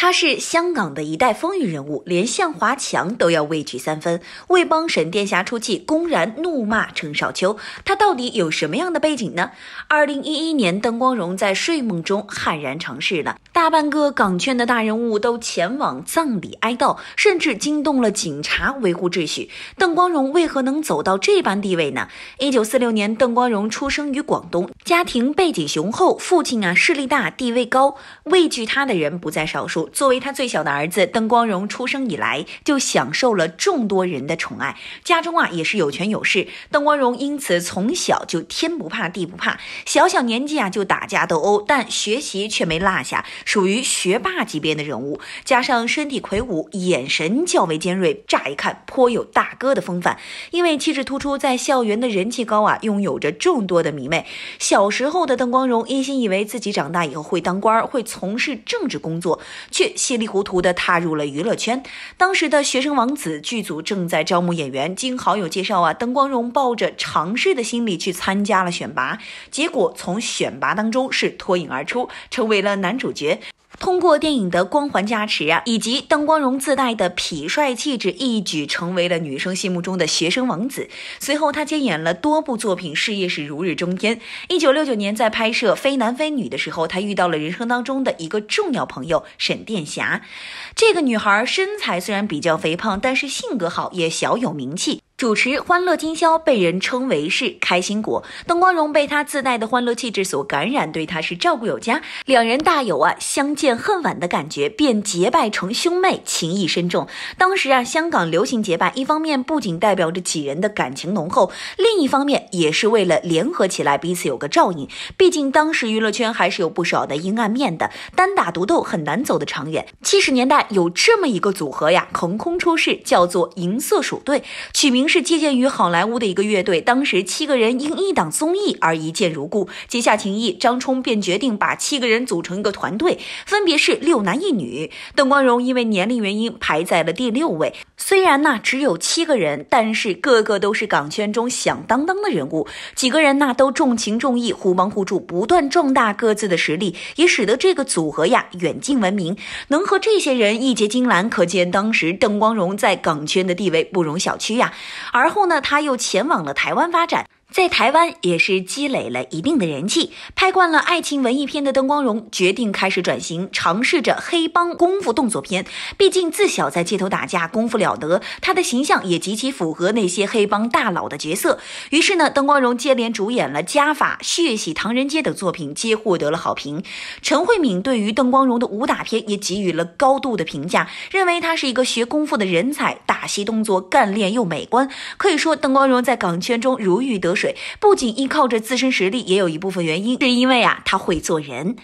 他是香港的一代风云人物，连向华强都要畏惧三分，为帮沈殿霞出气，公然怒骂陈少秋。他到底有什么样的背景呢？二零一一年，邓光荣在睡梦中悍然尝试了，大半个港圈的大人物都前往葬礼哀悼，甚至惊动了警察维护秩序。邓光荣为何能走到这般地位呢？一九四六年，邓光荣出生于广东，家庭背景雄厚，父亲啊势力大，地位高，畏惧他的人不在少数。作为他最小的儿子，邓光荣出生以来就享受了众多人的宠爱，家中啊也是有权有势。邓光荣因此从小就天不怕地不怕，小小年纪啊就打架斗殴，但学习却没落下，属于学霸级别的人物。加上身体魁梧，眼神较为尖锐，乍一看颇有大哥的风范。因为气质突出，在校园的人气高啊，拥有着众多的迷妹。小时候的邓光荣一心以为自己长大以后会当官，会从事政治工作。却稀里糊涂的踏入了娱乐圈。当时的学生王子剧组正在招募演员，经好友介绍啊，邓光荣抱着尝试的心理去参加了选拔，结果从选拔当中是脱颖而出，成为了男主角。通过电影的光环加持啊，以及邓光荣自带的痞帅气质，一举成为了女生心目中的学生王子。随后，他接演了多部作品，事业是如日中天。一九六九年，在拍摄《非男非女》的时候，他遇到了人生当中的一个重要朋友沈殿霞。这个女孩身材虽然比较肥胖，但是性格好，也小有名气。主持《欢乐今宵》被人称为是开心果，邓光荣被他自带的欢乐气质所感染，对他是照顾有加，两人大有啊相见恨晚的感觉，便结拜成兄妹，情谊深重。当时啊，香港流行结拜，一方面不仅代表着几人的感情浓厚，另一方面也是为了联合起来，彼此有个照应。毕竟当时娱乐圈还是有不少的阴暗面的，单打独斗很难走得长远。七十年代有这么一个组合呀，横空出世，叫做银色鼠队，取名。是借鉴于好莱坞的一个乐队，当时七个人因一档综艺而一见如故，结下情谊。张冲便决定把七个人组成一个团队，分别是六男一女。邓光荣因为年龄原因排在了第六位。虽然呢只有七个人，但是个个都是港圈中响当当的人物。几个人呢都重情重义，互帮互助，不断壮大各自的实力，也使得这个组合呀远近闻名。能和这些人一结金兰，可见当时邓光荣在港圈的地位不容小觑呀。而后呢，他又前往了台湾发展。在台湾也是积累了一定的人气，拍惯了爱情文艺片的邓光荣决定开始转型，尝试着黑帮功夫动作片。毕竟自小在街头打架，功夫了得，他的形象也极其符合那些黑帮大佬的角色。于是呢，邓光荣接连主演了《家法》《血洗唐人街》等作品，皆获得了好评。陈慧敏对于邓光荣的武打片也给予了高度的评价，认为他是一个学功夫的人才，打戏动作干练又美观。可以说，邓光荣在港圈中如鱼得水。不仅依靠着自身实力，也有一部分原因是因为啊，他会做人。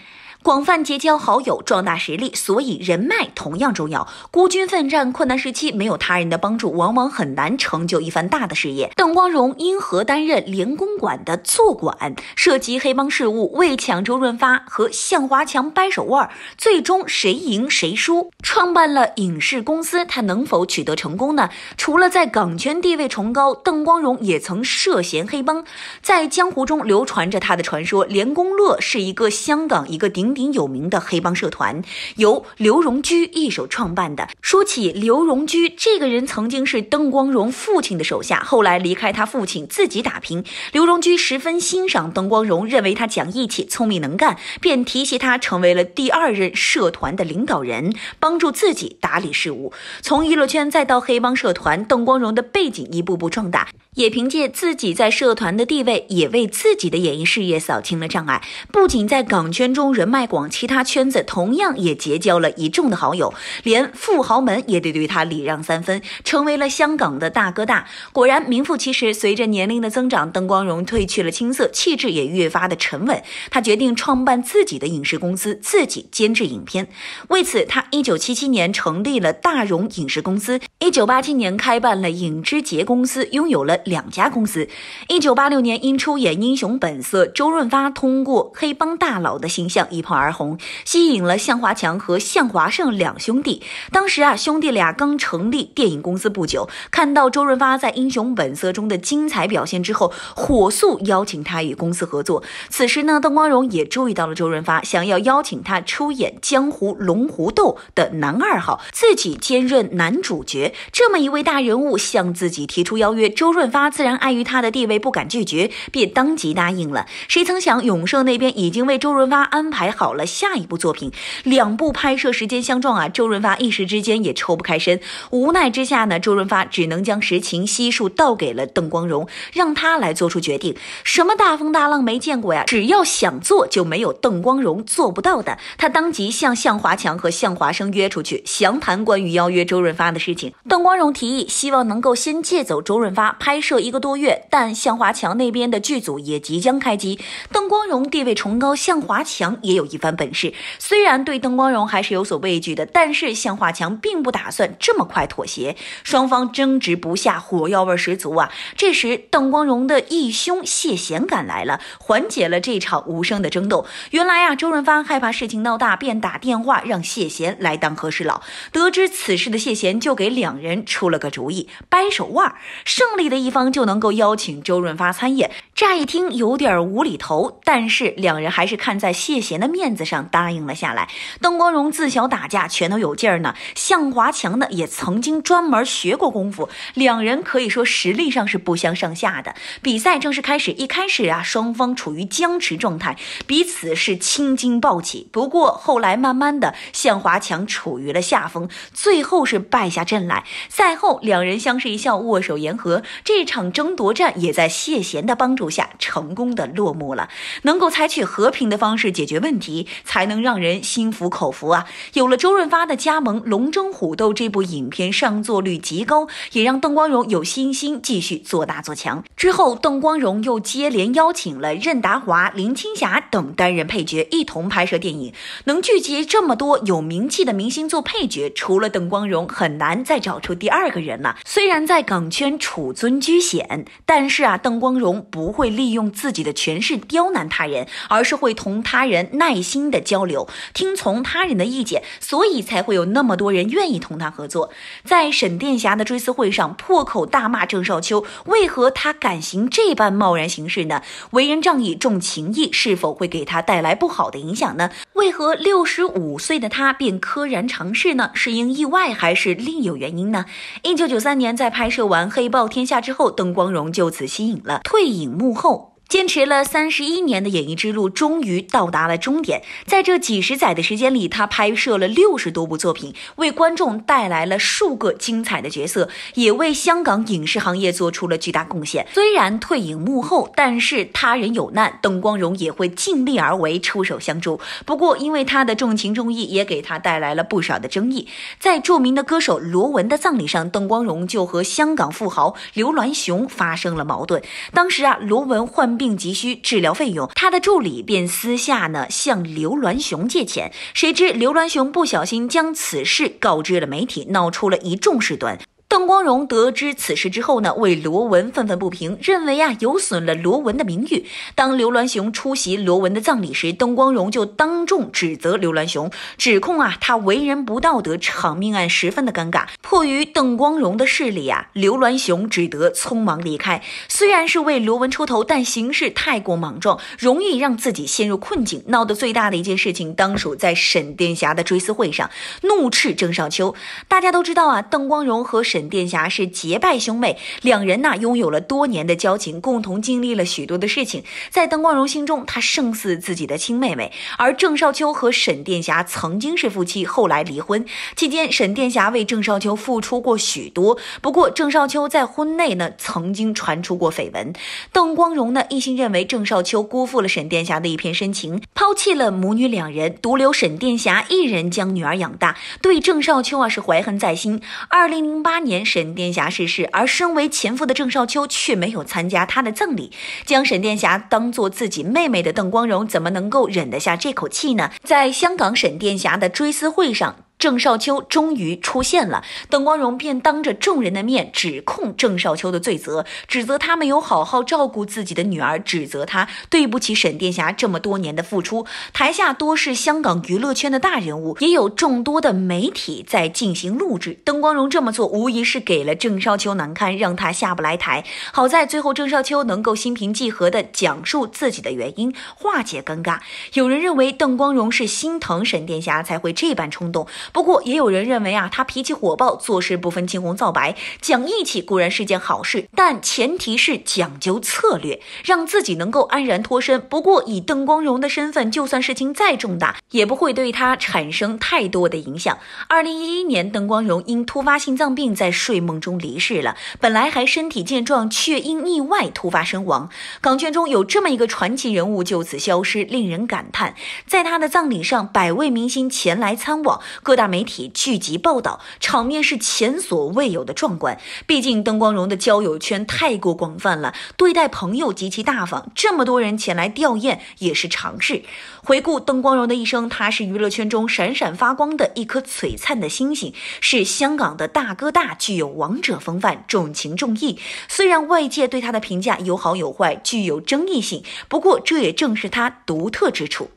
广泛结交好友，壮大实力，所以人脉同样重要。孤军奋战困难时期，没有他人的帮助，往往很难成就一番大的事业。邓光荣因何担任连公馆的坐馆，涉及黑帮事务，为抢周润发和向华强掰手腕，最终谁赢谁输？创办了影视公司，他能否取得成功呢？除了在港圈地位崇高，邓光荣也曾涉嫌黑帮，在江湖中流传着他的传说。连公乐是一个香港一个顶。鼎有名的黑帮社团由刘荣居一手创办的。说起刘荣居这个人，曾经是邓光荣父亲的手下，后来离开他父亲自己打拼。刘荣居十分欣赏邓光荣，认为他讲义气、聪明能干，便提携他成为了第二任社团的领导人，帮助自己打理事务。从娱乐圈再到黑帮社团，邓光荣的背景一步步壮大。也凭借自己在社团的地位，也为自己的演艺事业扫清了障碍。不仅在港圈中人脉广，其他圈子同样也结交了一众的好友，连富豪们也得对他礼让三分，成为了香港的大哥大。果然名副其实。随着年龄的增长，邓光荣褪去了青涩，气质也越发的沉稳。他决定创办自己的影视公司，自己监制影片。为此，他一九七七年成立了大荣影视公司，一九八七年开办了影之杰公司，拥有了。两家公司。一九八六年，因出演《英雄本色》，周润发通过黑帮大佬的形象一炮而红，吸引了向华强和向华胜两兄弟。当时啊，兄弟俩刚成立电影公司不久，看到周润发在《英雄本色》中的精彩表现之后，火速邀请他与公司合作。此时呢，邓光荣也注意到了周润发，想要邀请他出演《江湖龙虎斗》的男二号，自己兼任男主角。这么一位大人物向自己提出邀约，周润发发自然碍于他的地位不敢拒绝，便当即答应了。谁曾想永盛那边已经为周润发安排好了下一部作品，两部拍摄时间相撞啊，周润发一时之间也抽不开身。无奈之下呢，周润发只能将实情悉数道给了邓光荣，让他来做出决定。什么大风大浪没见过呀？只要想做，就没有邓光荣做不到的。他当即向向华强和向华生约出去，详谈关于邀约周润发的事情。邓光荣提议，希望能够先借走周润发拍摄一个多月，但向华强那边的剧组也即将开机。邓光荣地位崇高，向华强也有一番本事，虽然对邓光荣还是有所畏惧的，但是向华强并不打算这么快妥协。双方争执不下，火药味十足啊！这时，邓光荣的义兄谢贤赶来了，缓解了这场无声的争斗。原来啊，周润发害怕事情闹大，便打电话让谢贤来当和事佬。得知此事的谢贤就给两人出了个主意，掰手腕，胜利的一方方就能够邀请周润发参演。乍一听有点无厘头，但是两人还是看在谢贤的面子上答应了下来。邓光荣自小打架，拳头有劲儿呢；向华强呢，也曾经专门学过功夫，两人可以说实力上是不相上下的。比赛正式开始，一开始啊，双方处于僵持状态，彼此是青筋暴起。不过后来慢慢的，向华强处于了下风，最后是败下阵来。赛后，两人相视一笑，握手言和。这这场争夺战也在谢贤的帮助。下成功的落幕了，能够采取和平的方式解决问题，才能让人心服口服啊！有了周润发的加盟，《龙争虎斗》这部影片上座率极高，也让邓光荣有信心继续做大做强。之后，邓光荣又接连邀请了任达华、林青霞等担任配角，一同拍摄电影。能聚集这么多有名气的明星做配角，除了邓光荣，很难再找出第二个人了。虽然在港圈处尊居显，但是啊，邓光荣不。会利用自己的权势刁难他人，而是会同他人耐心的交流，听从他人的意见，所以才会有那么多人愿意同他合作。在沈殿霞的追思会上，破口大骂郑少秋，为何他敢行这般贸然行事呢？为人仗义重情义，是否会给他带来不好的影响呢？为何六十五岁的他便柯然尝试呢？是因意外还是另有原因呢？一九九三年，在拍摄完《黑豹天下》之后，后邓光荣就此吸引了退隐。幕后。坚持了三十一年的演艺之路，终于到达了终点。在这几十载的时间里，他拍摄了六十多部作品，为观众带来了数个精彩的角色，也为香港影视行业做出了巨大贡献。虽然退隐幕后，但是他人有难，邓光荣也会尽力而为，出手相助。不过，因为他的重情重义，也给他带来了不少的争议。在著名的歌手罗文的葬礼上，邓光荣就和香港富豪刘銮雄发生了矛盾。当时啊，罗文患。病并急需治疗费用，他的助理便私下呢向刘銮雄借钱，谁知刘銮雄不小心将此事告知了媒体，闹出了一众事端。邓光荣得知此事之后呢，为罗文愤愤不平，认为啊有损了罗文的名誉。当刘銮雄出席罗文的葬礼时，邓光荣就当众指责刘銮雄，指控啊他为人不道德，场面案十分的尴尬。迫于邓光荣的势力啊，刘銮雄只得匆忙离开。虽然是为罗文出头，但行事太过莽撞，容易让自己陷入困境。闹得最大的一件事情，当属在沈殿霞的追思会上怒斥郑少秋。大家都知道啊，邓光荣和沈。沈殿霞是结拜兄妹，两人呐拥有了多年的交情，共同经历了许多的事情。在邓光荣心中，她胜似自己的亲妹妹。而郑少秋和沈殿霞曾经是夫妻，后来离婚。期间，沈殿霞为郑少秋付出过许多。不过，郑少秋在婚内呢曾经传出过绯闻。邓光荣呢一心认为郑少秋辜负了沈殿霞的一片深情，抛弃了母女两人，独留沈殿霞一人将女儿养大，对郑少秋啊是怀恨在心。二零零八年。沈殿霞逝世，而身为前夫的郑少秋却没有参加她的葬礼，将沈殿霞当做自己妹妹的邓光荣怎么能够忍得下这口气呢？在香港沈殿霞的追思会上。郑少秋终于出现了，邓光荣便当着众人的面指控郑少秋的罪责，指责他没有好好照顾自己的女儿，指责他对不起沈殿霞这么多年的付出。台下多是香港娱乐圈的大人物，也有众多的媒体在进行录制。邓光荣这么做，无疑是给了郑少秋难堪，让他下不来台。好在最后郑少秋能够心平气和地讲述自己的原因，化解尴尬。有人认为邓光荣是心疼沈殿霞才会这般冲动。不过，也有人认为啊，他脾气火爆，做事不分青红皂白，讲义气固然是件好事，但前提是讲究策略，让自己能够安然脱身。不过，以邓光荣的身份，就算事情再重大，也不会对他产生太多的影响。二零一一年，邓光荣因突发心脏病在睡梦中离世了，本来还身体健壮，却因意外突发身亡。港圈中有这么一个传奇人物就此消失，令人感叹。在他的葬礼上，百位明星前来参望，各各大。媒体聚集报道，场面是前所未有的壮观。毕竟邓光荣的交友圈太过广泛了，对待朋友极其大方，这么多人前来吊唁也是常事。回顾邓光荣的一生，他是娱乐圈中闪闪发光的一颗璀璨的星星，是香港的大哥大，具有王者风范，重情重义。虽然外界对他的评价有好有坏，具有争议性，不过这也正是他独特之处。